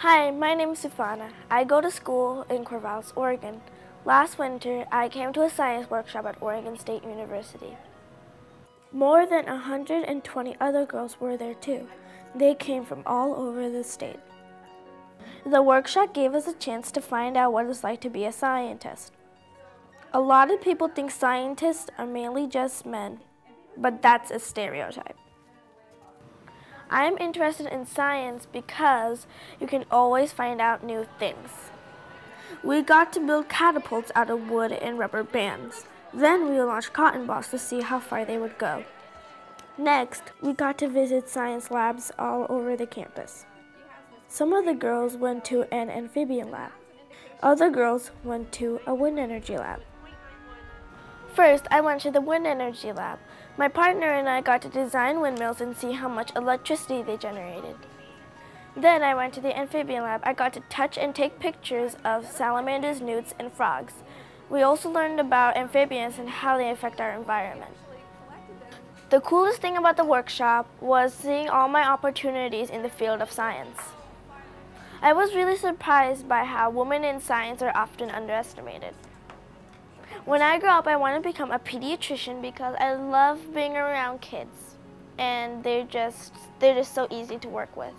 Hi, my name is Sufana. I go to school in Corvallis, Oregon. Last winter, I came to a science workshop at Oregon State University. More than 120 other girls were there too. They came from all over the state. The workshop gave us a chance to find out what it's like to be a scientist. A lot of people think scientists are mainly just men, but that's a stereotype. I'm interested in science because you can always find out new things. We got to build catapults out of wood and rubber bands. Then we launched cotton balls to see how far they would go. Next, we got to visit science labs all over the campus. Some of the girls went to an amphibian lab. Other girls went to a wind energy lab. First, I went to the wind energy lab. My partner and I got to design windmills and see how much electricity they generated. Then I went to the amphibian lab. I got to touch and take pictures of salamanders, newts, and frogs. We also learned about amphibians and how they affect our environment. The coolest thing about the workshop was seeing all my opportunities in the field of science. I was really surprised by how women in science are often underestimated. When I grow up, I want to become a pediatrician because I love being around kids and they're just they're just so easy to work with.